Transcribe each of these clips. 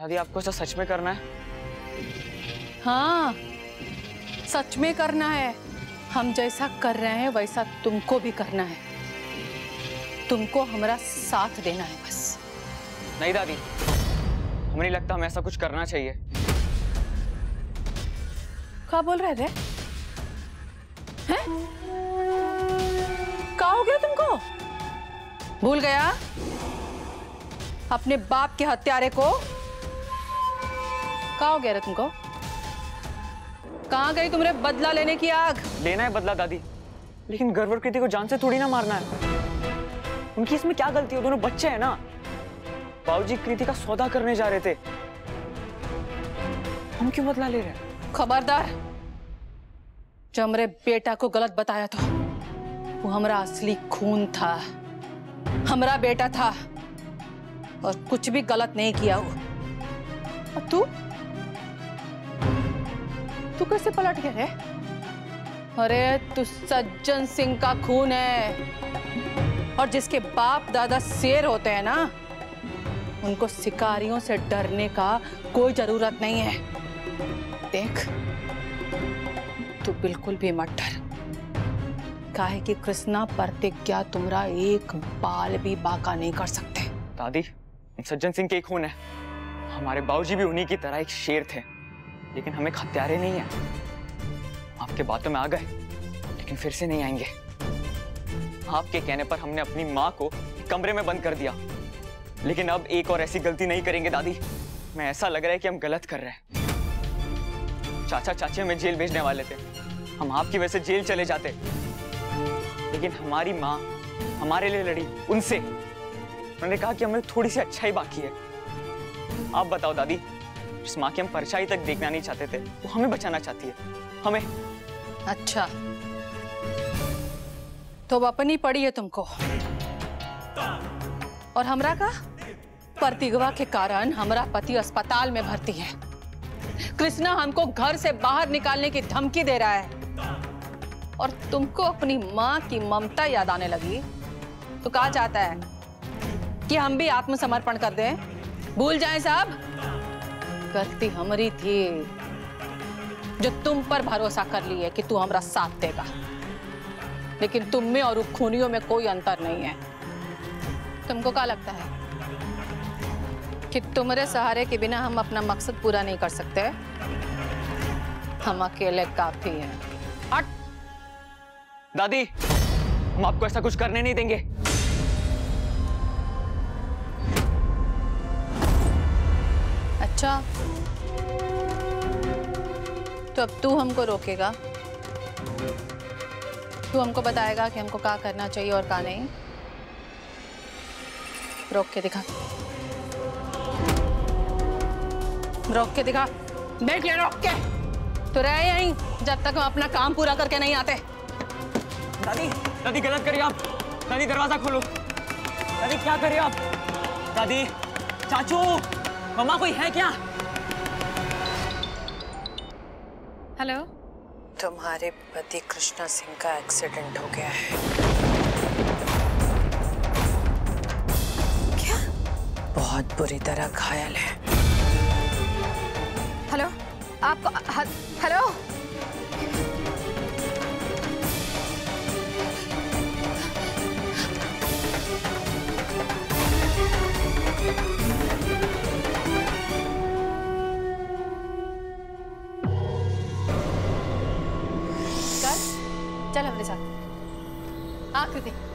दादी आपको ऐसा सच में करना है? हाँ सच में करना है। हम जैसा कर रहे हैं वैसा तुमको भी करना है। तुमको हमारा साथ देना है बस। नहीं दादी हमें नहीं लगता हमें ऐसा कुछ करना चाहिए। क्या बोल रहे थे? हैं? क्या हो गया तुमको? भूल गया? अपने बाप के हत्यारे को क्या हो गया रे तुमको? कहाँ गई तुमने बदला लेने की आग? लेना है बदला दादी। लेकिन गरवर कृति को जान से थोड़ी ना मारना है। उनकी इसमें क्या गलती है? दोनों बच्चे हैं ना। बाबूजी कृति का सौदा करने जा रहे थे। हम क्यों बदला ले रहे हैं? खबरदार जो हमरे बेटा को गलत बताया तो वो हमारा असली खून था। हमारा बेटा था और कुछ भी गलत नहीं किया वो। और तू? तू कैसे पलट गया रे अरे तू सज्जन सिंह का खून है। और जिसके बाप दादा शेर होते हैं ना उनको शिकारियों से डरने का कोई ज़रूरत नहीं है। देख तू बिल्कुल भी मत डर। काहे कि कृष्णा प्रतिज्ञा तुमरा एक बाल भी बाका नहीं कर सकते। दादी सज्जन सिंह के खून है। हमारे बाबूजी भी उन्हीं की तरह एक शेर थे। लेकिन हमें खत्यारे नहीं है। आपके बातों में आ गए, लेकिन फिर से नहीं आएँगे। आपके कहने पर हमने अपनी माँ को कमरे में बंद कर दिया। लेकिन अब एक और ऐसी गलती नहीं करेंगे, दादी। मैं ऐसा लग रहा है कि हम गलत कर रहे हैं। चाचा चाची हमें जेल भेजने वाले थे। हम आपकी वजह से जेल चले जाते। लेकिन हमारी माँ हमारे लिए लड़ी, उनसे। उन्होंने कहा कि हमें थोड़ी सी अच्छाई बाकी है। आप बताओ, दादी। जिस माँ की हम परछाई तक देखना नहीं चाहते थे, वो हमें बचाना चाहती है। हमें। अच्छा। तो अपनी पड़ी है तुमको। और हमरा का? प्रतिगवा के कारण हमारा पति अस्पताल में भर्ती है। कृष्णा हमको घर से बाहर निकालने की धमकी दे रहा है। और तुमको अपनी माँ की ममता याद आने लगी। तो कहा चाहता है कि हम भी आत्मसमर्पण कर दें। भूल जाएँ साहब गलती हमारी थी, जो तुम पर भरोसा कर ली है कि तू हमारा साथ देगा। लेकिन तुम में और खूनियों में कोई अंतर नहीं है। तुमको क्या लगता है कि तुम्हारे सहारे के बिना हम अपना मकसद पूरा नहीं कर सकते? हम अकेले काफ़ी हैं। दादी, हम आपको ऐसा कुछ करने नहीं देंगे। अच्छा। तो अब तू हमको रोकेगा। तू हमको बताएगा कि हमको क्या करना चाहिए और क्या नहीं। रोक के दिखा। रोक के दिखा। देख ले, रोक के। तो रहे यहीं, जब तक हम अपना काम पूरा करके नहीं आते। दादी दादी गलत करिए आप। दादी दरवाज़ा खोलो। दादी, क्या करिए आप? दादी, चाचू! मम्मा कोई है क्या? हेलो तुम्हारे पति कृष्णा सिंह का एक्सीडेंट हो गया है। क्या? बहुत बुरी तरह घायल है। हेलो आपको ह- हेलो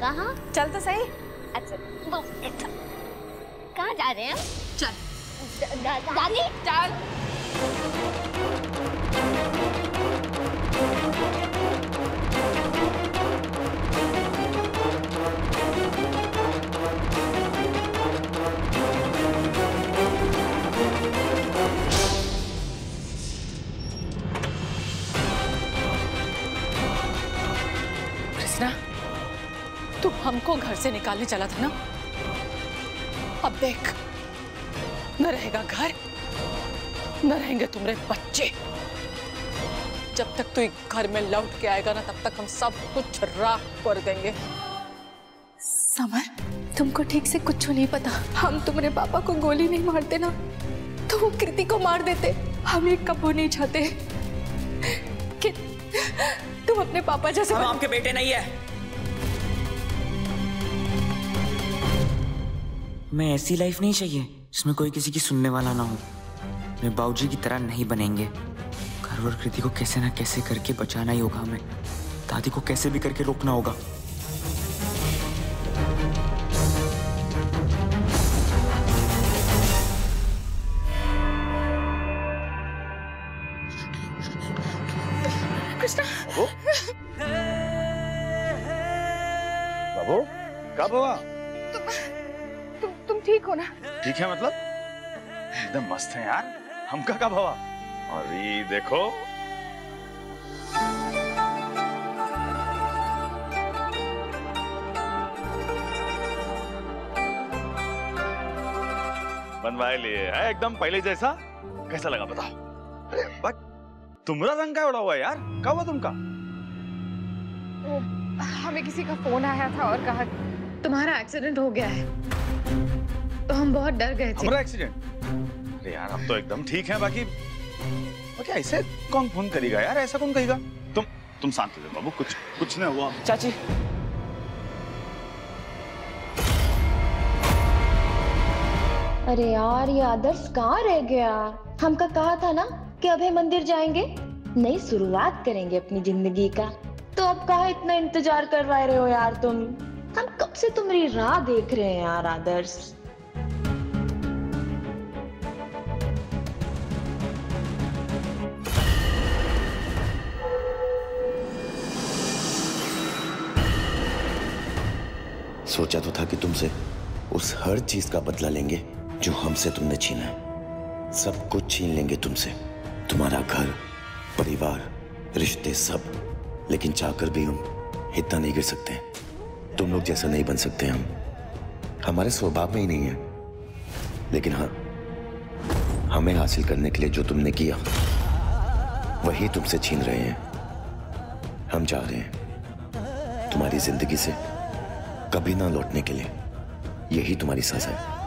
कहाँ? चल तो सही। अच्छा वो अच्छा। कहाँ जा रहे हैं? हम चल दादी? चल। हमको घर से निकालने चला था ना? अब देख न रहेगा घर न रहेंगे तुम्हारे बच्चे। जब तक तू एक घर में लौट के आएगा ना तब तक हम सब कुछ राख कर देंगे। समर तुमको ठीक से कुछ नहीं पता। हम तुम्हारे पापा को गोली नहीं मारते ना तो वो कृति को मार देते। हम ये कबो नहीं चाहते कि तुम अपने पापा जैसे हम आपके बेटे नहीं है। मैं ऐसी लाइफ नहीं चाहिए, जिसमें कोई किसी की सुनने वाला ना हो। मैं बाबूजी की तरह नहीं बनेंगे। घर और कृति को कैसे ना कैसे करके बचाना ही होगा हमें। दादी को कैसे भी करके रोकना होगा। कब हवा और देखो। बनवाए लिए है एकदम पहले जैसा? कैसा लगा बताओ? अरे बट तुम्हारा रंग का उड़ा हुआ यार। क्या हुआ तुमका? हमें किसी का फ़ोन आया था और कहा तुम्हारा एक्सीडेंट हो गया है। तो हम बहुत डर गए थे। हमारा एक्सीडेंट अरे यार हम तो एकदम ठीक है बाकी। बाकी ऐसे कौन फ़ोन करेगा यार? ऐसा कौन कहेगा? तुम तुम शांत हो जाओ बाबू कुछ कुछ नहीं हुआ। चाची। अरे यार ये आदर्श कहाँ रह गया? हमका कहा था ना कि अभय मंदिर जाएँगे? नई शुरुआत करेंगे अपनी ज़िंदगी का। तो अब कहा इतना इंतज़ार करवा रहे हो यार तुम? हम कब से तुम्हारी राह देख रहे हैं यार आदर्श? सोचा तो था कि तुमसे उस हर चीज़ का बदला लेंगे जो हमसे तुमने छीना है। सब कुछ छीन लेंगे तुमसे। तुम्हारा घर, परिवार, रिश्ते सब। लेकिन चाहकर भी हम इतना नहीं गिर सकते। तुम लोग जैसा नहीं बन सकते हम। हमारे स्वभाव में ही नहीं है। लेकिन हाँ हमें हासिल करने के लिए जो तुमने किया, वही तुमसे छीन रहे हैं। हम जा रहे हैं तुम्हारी ज़िंदगी से कभी ना लौटने के लिए। यही तुम्हारी सजा है।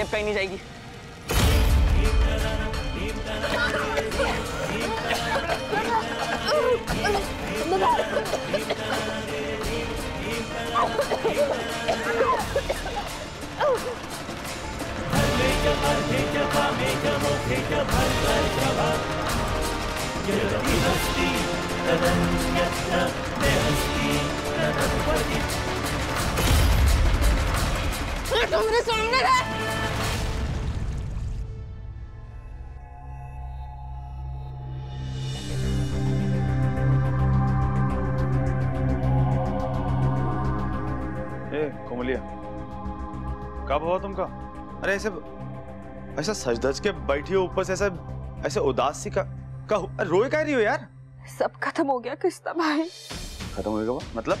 अब कहीं नहीं जाएगी। तुमने सामने रहे। ए कोमलिया कब हुआ तुमका? अरे ऐसे ऐसा सज धज के बैठी हो ऊपर से ऐसा ऐसे उदास सी का, का अरे रोए का रही हो यार? सब खत्म हो गया कृष्णा भाई। खत्म होएगा वो मतलब?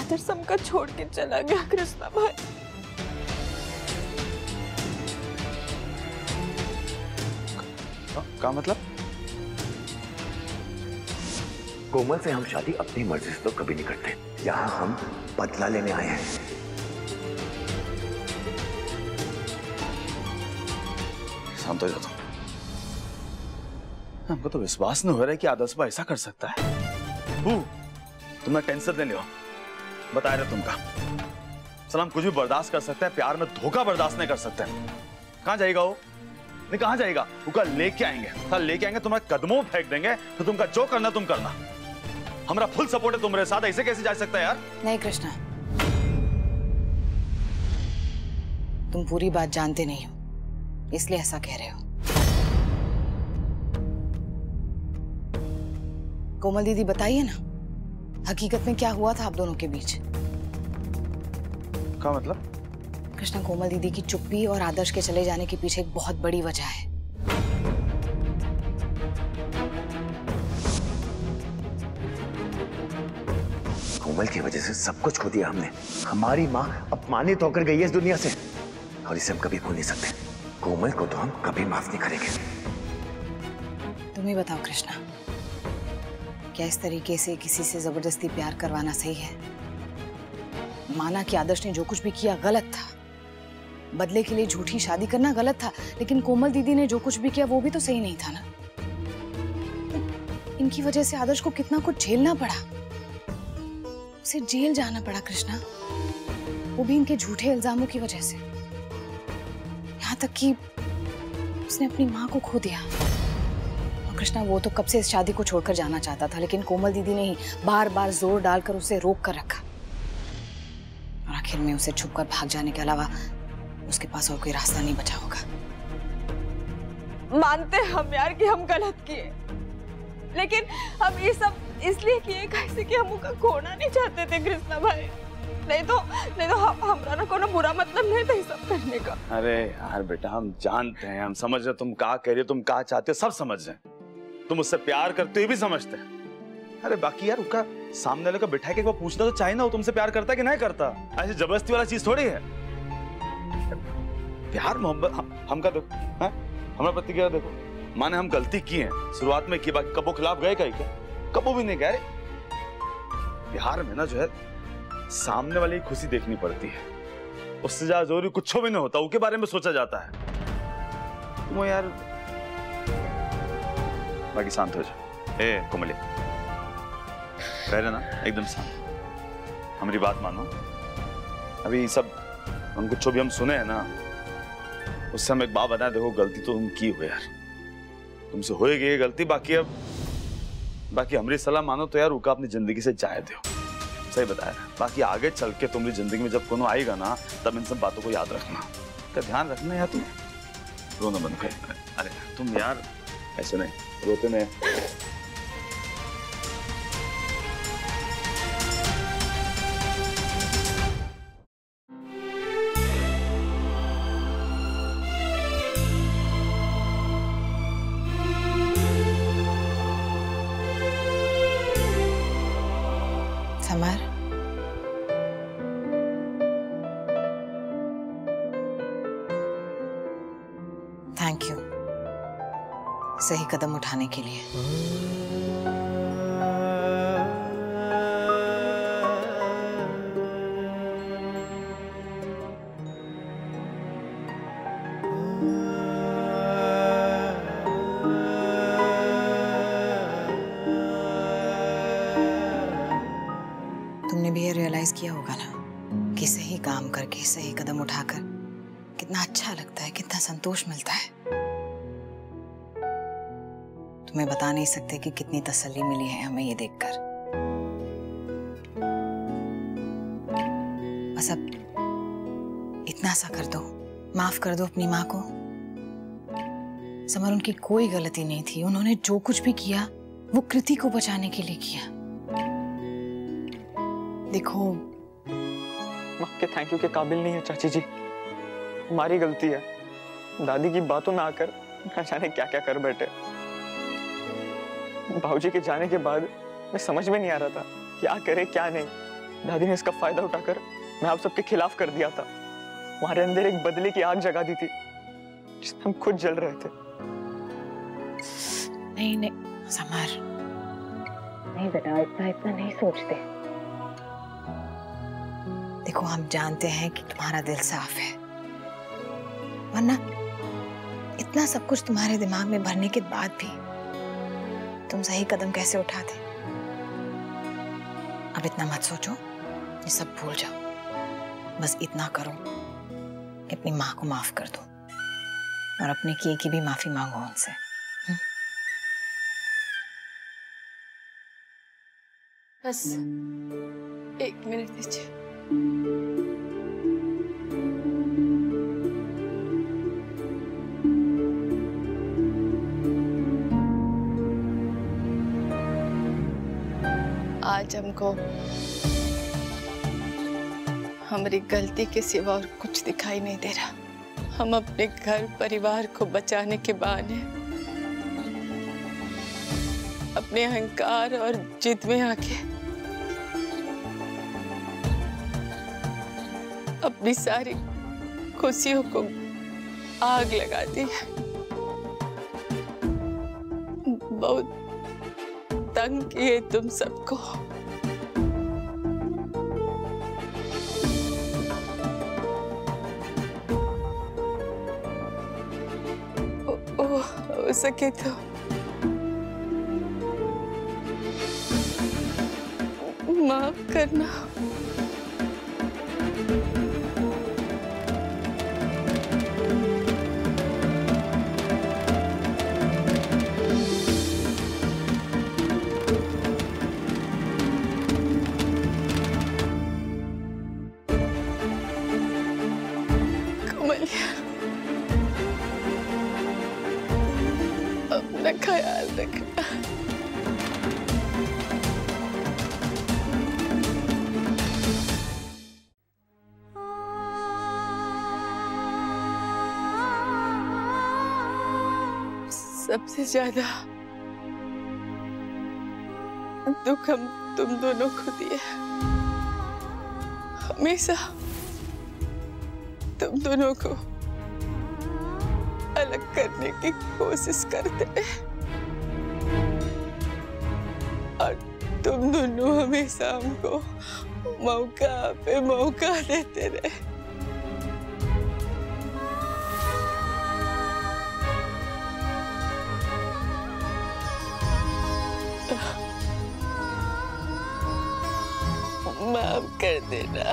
आदर्श हमका छोड़ के चला गया कृष्णा भाई। का, का मतलब? कोमल से हम शादी अपनी मर्ज़ी से तो कभी नहीं करते। यहाँ हम बदला लेने आए हैं। शांत हो जाता हमको तो विश्वास नहीं हो रहा है कि आदर्श भाई ऐसा कर सकता है। बू टेंशन नहीं लियो बता रहे तुमका। सलाम, कुछ भी बर्दाश्त कर सकता है, प्यार में धोखा बर्दाश्त नहीं कर सकते। कहाँ जाएगा वो? नहीं, कहाँ जाएगा? कल लेके आएँगे। कल लेके आएँगे, तुम्हारे कदमों फेंक देंगे तो तुमका जो करना तुम करना। हमारा फुल सपोर्ट है तुम्हारे साथ ऐसे कैसे जा सकता है यार? नहीं कृष्णा। तुम पूरी बात जानते नहीं हो इसलिए ऐसा कह रहे हो। कोमल दीदी बताइए ना हकीकत में क्या हुआ था आप दोनों के बीच? क्या मतलब? कृष्णा कोमल दीदी की चुप्पी और आदर्श के चले जाने के पीछे एक बहुत बड़ी वजह है। कोमल की वजह से सब कुछ खो दिया हमने। हमारी माँ अपमानित होकर गई है इस दुनिया से। और इसे हम कभी भूल नहीं सकते। कोमल को तो हम कभी माफ़ नहीं करेंगे। तुम ही बताओ, कृष्णा। क्या इस तरीके से किसी से ज़बरदस्ती प्यार करवाना सही है? माना कि आदर्श ने जो कुछ भी किया गलत था। बदले के लिए झूठी शादी करना गलत था, लेकिन कोमल दीदी ने जो कुछ भी किया वो भी तो सही नहीं था ना। इनकी वजह से आदर्श को कितना कुछ झेलना पड़ा। उसे जेल जाना पड़ा, कृष्णा। वो भी इनके झूठे इल्जामों की वजह से। यहाँ तक कि उसने अपनी माँ को खो दिया। और कृष्णा, वो तो कब से इस शादी को छोड़कर जाना चाहता था, लेकिन कोमल दीदी ने ही बार बार ज़ोर डालकर उसे रोक कर रखा। और आखिर में उसे छुपकर भाग जाने के अलावा उसके पास और कोई रास्ता नहीं बचा होगा। मानते हम यार कि हम गलत किए। लेकिन हम ये सब इसलिए किए कैसे कि हम उनका खोना नहीं चाहते थे कृष्णा भाई। नहीं तो नहीं तो हम हमरा ना कोनो बुरा मतलब नहीं था सब करने का। अरे यार बेटा हम जानते हैं हम समझ रहे तुम क्या कह रही हो तुम क्या चाहते हो सब समझ रहे तुम उससे प्यार करते हुए भी समझते हैं। अरे बाकी यार उसका सामने वाले को बिठा के एक बार पूछना तो चाहिए ना वो तुमसे प्यार करता है कि नहीं करता? ऐसी ज़बरदस्ती वाला चीज़ थोड़ी है। प्यार मोहब्बत हम, हमका देखो हाँ? हमारा पति क्या देखो? माने हम गलती की है। शुरुआत में की बाकी कबो खिलाफ गए कहीं क्या? कबो भी नहीं गए बिहार में ना जो है, सामने वाले की खुशी देखनी पड़ती है। उससे ज़्यादा ज़रूरी कुछ भी नहीं होता उसके बारे में सोचा जाता है। तुम यार, बाकी शांत हो जाओ। ए, कोमली। कह रहे ना, एकदम शांत। हमारी बात मानो। अभी सब, हम कुछ भी हम सुने हैं ना, उससे हम एक बात बता देखो गलती तो तुम की हो यार। तुमसे हो गई गलती, बाकी अब, बाकी हमारी सलाह मानो तो यार रुका अपनी ज़िंदगी से जाए दो। सही बताया। बाकी आगे चल के तुम्हारी ज़िंदगी में जब कोनो आएगा ना, तब इन सब बातों को याद रखना। का ध्यान रखना यार तुम्हें रोना बंद कर। अरे तुम यार, ऐसे नहीं, रोते नहीं। सही कदम उठाने के लिए। तुमने भी ये रियलाइज़ किया होगा ना कि सही काम करके, सही कदम उठाकर कितना अच्छा लगता है, कितना संतोष मिलता है। तुम्हें बता नहीं सकते कि कितनी तसल्ली मिली है हमें ये देखकर। बस अब इतना सा कर दो। माफ़ कर दो अपनी माँ को। समर उनकी कोई गलती नहीं थी। उन्होंने जो कुछ भी किया, वो कृति को बचाने के लिए किया। देखो। आपके थैंक यू के काबिल नहीं है चाची जी। हमारी गलती है। दादी की बातों में आकर न जाने क्या क्या कर बैठे। भाऊजी के जाने के बाद मैं समझ में नहीं आ रहा था क्या करे क्या नहीं। दादी ने इसका फ़ायदा उठाकर मैं आप सबके खिलाफ कर दिया था। हमारे अंदर एक बदले की आग जगा दी थी जिसमें हम खुद जल रहे थे। नहीं नहीं समर नहीं बेटा इतना इतना नहीं सोचते। देखो हम जानते हैं कि तुम्हारा दिल साफ़ है। वरना इतना सब कुछ तुम्हारे दिमाग में भरने के बाद भी तुम सही कदम कैसे उठाते? अब इतना मत सोचो। ये सब भूल जाओ। बस इतना करो। कि अपनी माँ को माफ़ कर दो। और अपने किए की भी माफ़ी मांगो उनसे। बस एक मिनट दीजिए। आज हमको हमारी गलती के सिवा और कुछ दिखाई नहीं दे रहा। हम अपने घर परिवार को बचाने के बहाने अपने अहंकार और जिद में आके अपनी सारी खुशियों को आग लगा दी है। बहुत तंग किए तुम सबको। सके तो माफ़ करना। सबसे ज़्यादा दुख हम तुम दोनों को दिया हमेशा तुम दोनों को अलग करने की कोशिश करते और तुम दोनों हमेशा हमको मौका पे मौका देते रहे। कर देना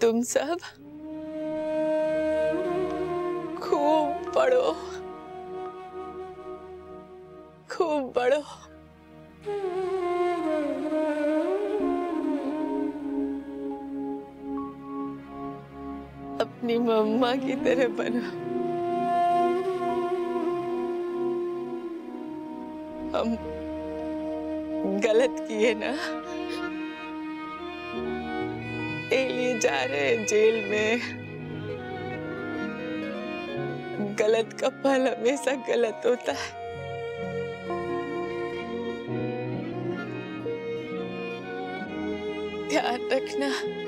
तुम सब खूब पढ़ो खूब पढ़ो अपनी मम्मा की तरह बनो। हम गलत किए ना? जा रहे हैं जेल में। गलत का फल हमेशा गलत होता है। ध्यान रखना।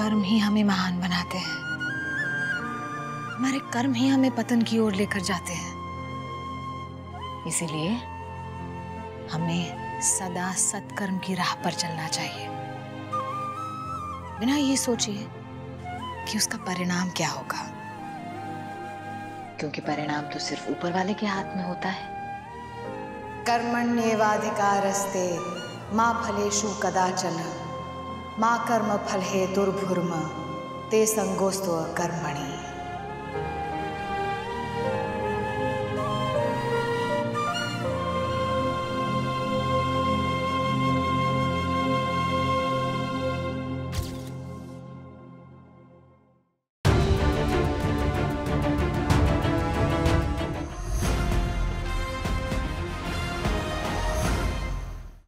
कर्म ही हमें महान बनाते हैं। हमारे कर्म ही हमें पतन की ओर लेकर जाते हैं। इसीलिए हमें सदा सत्कर्म की राह पर चलना चाहिए। बिना ये सोचिए कि उसका परिणाम क्या होगा। क्योंकि परिणाम तो सिर्फ़ ऊपर वाले के हाथ में होता है। कर्मण्येवाधिकारस्ते माँ फलेषु कदाचन। माँ कर्म फल हे दुर्भुर्म ते संगोस्व कर्मणि।